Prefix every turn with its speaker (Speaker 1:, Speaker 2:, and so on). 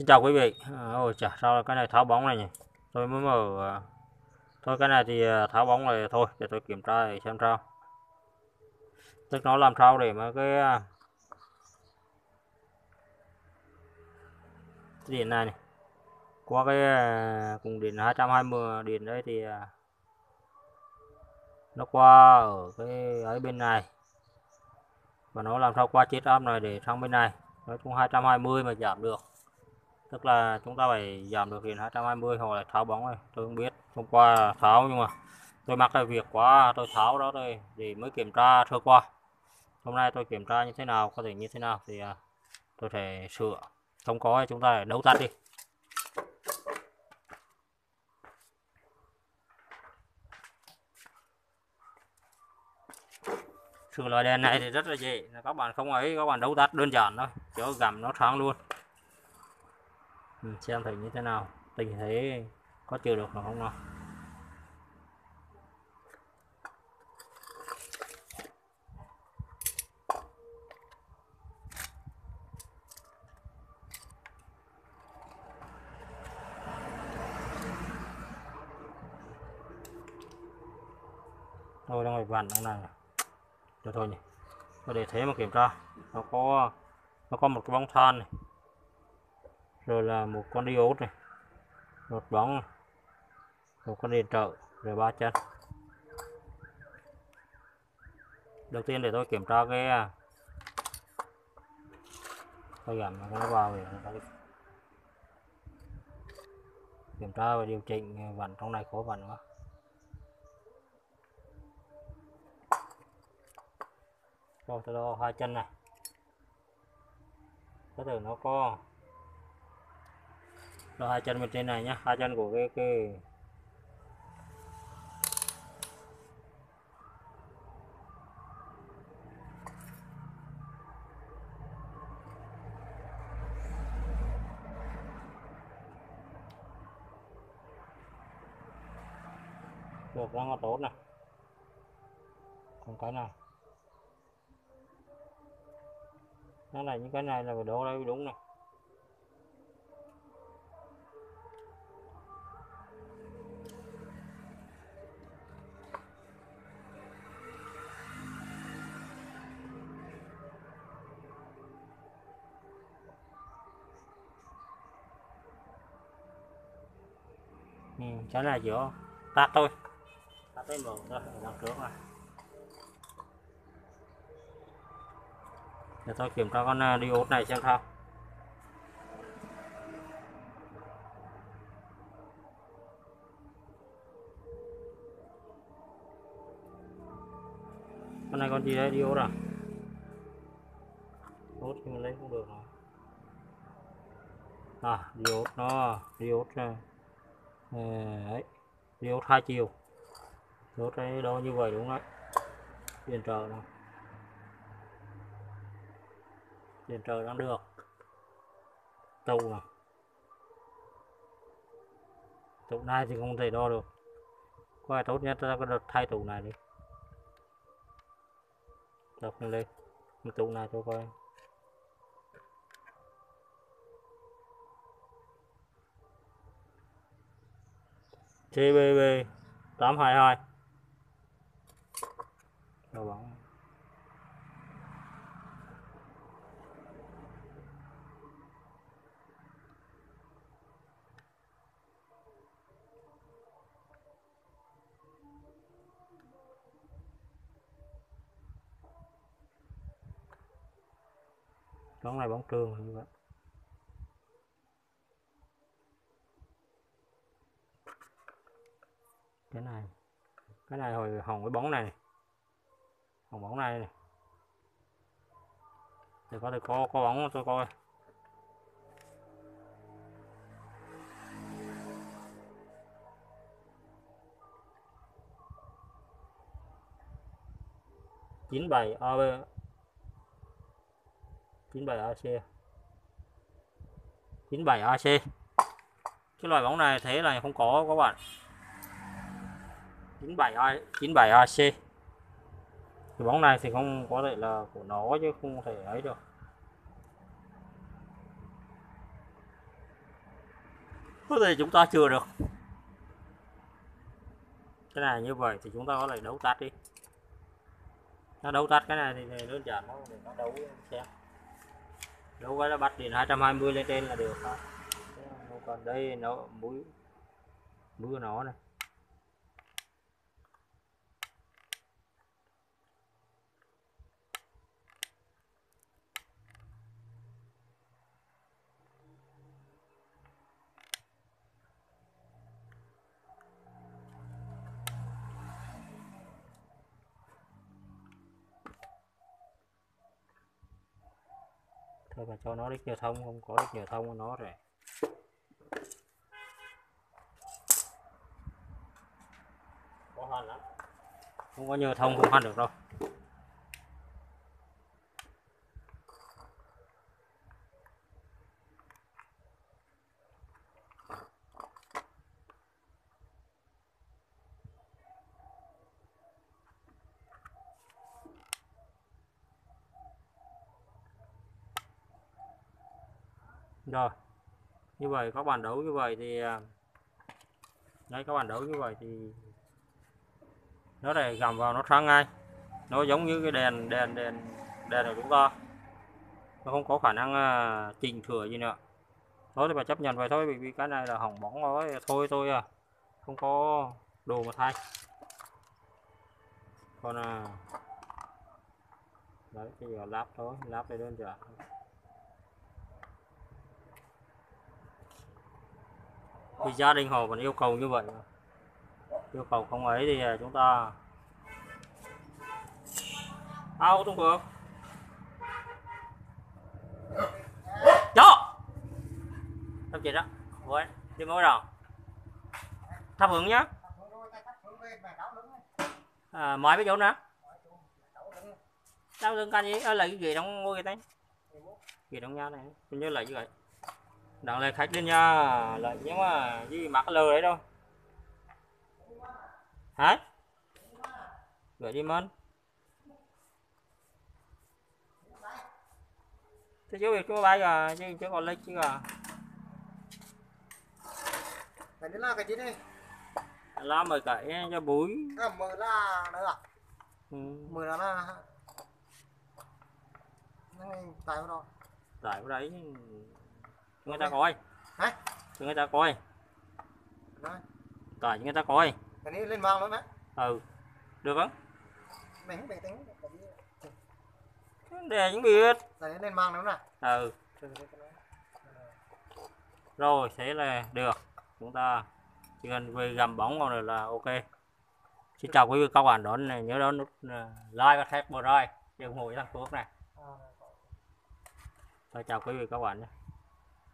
Speaker 1: Xin chào quý vị. À, ôi chà, sao cái này tháo bóng này nhỉ? Tôi mới mở à, thôi cái này thì à, tháo bóng này thôi để tôi kiểm tra để xem sao. Tức nó làm sao để mà cái à, cái điện này này qua cái à, cùng điện 220 à, điện đấy thì nó qua ở cái ấy bên này và nó làm sao qua chết áp này để sang bên này nói chung 220 mà giảm được tức là chúng ta phải giảm được điện 220 hoặc là tháo bóng này tôi không biết. Hôm qua tháo nhưng mà tôi mắc cái việc quá, tôi tháo đó thôi thì mới kiểm tra sơ qua. Hôm nay tôi kiểm tra như thế nào, có thể như thế nào thì à, tôi thể sửa. Không có thì chúng ta phải đấu tắt đi. Sửa loại đèn này thì rất là dễ. Các bạn không ấy, các bạn đấu tắt đơn giản thôi cho gầm nó sáng luôn mình xem thử như thế nào. Tình thế có chịu được không nào? Thôi đang phải vặn đang này được thôi nhỉ. Tôi để thế mà kiểm tra. Nó có nó có một cái bóng than này rồi là một con diode này, một bóng này. một con đèn trợ, rồi ba chân. Đầu tiên để tôi kiểm tra cái à, tôi giảm nó vào để kiểm tra và điều chỉnh à, vặn trong này có vặn quá rồi tôi đo hai chân này. Có thể nó có đo hai chân bên trên này nhá, hai chân của cái cái được rất là tốt này. Còn cái này. Nó này, những cái này là phải đổ đây đúng này. Ừ, cái này chỉ ta tôi. Ta tôi mở thôi đằng trước rồi để tôi kiểm tra con à, diode này xem sao. Con này con gì đấy diode à? Diode thì mình lấy không được rồi. À diode nó diode à, Ờ, đấy. Diode hai chiều. Diode cái đo như vậy đúng không đấy điện trở này điện trở đang được. Trụ này trụ này thì không thể đo được. Có tốt nhất ta có được thay trụ này đi. Đọc không lên tụ trụ này cho coi. CBB 822 Đồ bóng. Bóng này bóng trường như vậy cái này cái này hồi hồng cái bóng này hồng bóng này, thì để có thể có có bóng tôi coi. chín bảy AB 97AC 97AC cái loại bóng này thế này không có các bạn. 97 97AC cái bóng này thì không có thể là của nó chứ, không thể ấy được. Có thể chúng ta chưa được. Cái này như vậy thì chúng ta có thể đấu tắt đi. Nó đấu tắt cái này thì đơn giản nó để nó đấu xem. Đấu cái là bắt điện 220 lên trên là được. Thôi còn đây nó, mũi mũi của nó này. Thôi và cho nó đích nhờ thông không có đích nhờ thông của nó rồi có hành lắm không có nhờ thông không hành được đâu rồi. Như vậy, các bạn đấu như vậy thì à, đấy, các bạn đấu như vậy thì nó để gầm vào nó sáng ngay. Nó giống như cái đèn đèn đèn đèn của chúng ta. Nó không có khả năng à, chỉnh sửa gì nữa. Thôi thì phải chấp nhận vậy thôi, bởi vì cái này là hỏng bóng rồi. Thôi thôi à. Không có đồ mà thay. Còn à đấy, thì lắp thôi. Lắp thì đơn giản thì gia đình họ vẫn yêu cầu như vậy. Yêu cầu không ấy thì à, chúng ta ao không được đó thắp chị đó với đi mới rồi thắp hưởng nhá. À, mời mấy chỗ nữa? Đau lưng canh gì à, ở lại cái gì trong ngôi cái đấy gì trong nhà này hình như là như vậy đặng lại khách đến nha lại nhưng mà gì mắc lờ đấy đâu hả gửi đi mơn thế chú việc chú bay rồi chứ chứ còn lấy chứ à
Speaker 2: Cái đấy là cái gì đây?
Speaker 1: lá mời cậy cho búi
Speaker 2: À, mờ là nữa à?
Speaker 1: ừ.
Speaker 2: Mờ là Nó tại đó.
Speaker 1: tại vào đấy người ta coi.
Speaker 2: Hả?
Speaker 1: cho người ta coi. Cho người ta coi.
Speaker 2: Cái này lên mang luôn á.
Speaker 1: ừ. Được không?
Speaker 2: Không để tính.
Speaker 1: Những biết.
Speaker 2: Này lên mang đúng nè.
Speaker 1: ừ. Rồi thế là được. Chúng ta chỉ cần về gầm bóng rồi là ok. Xin chào quý vị các bạn đón này. Nhớ đón nút ờ, like và subscribe rồi để ủng hộ cho thằng Phước này.
Speaker 2: À,
Speaker 1: Rồi, chào quý vị các bạn nhé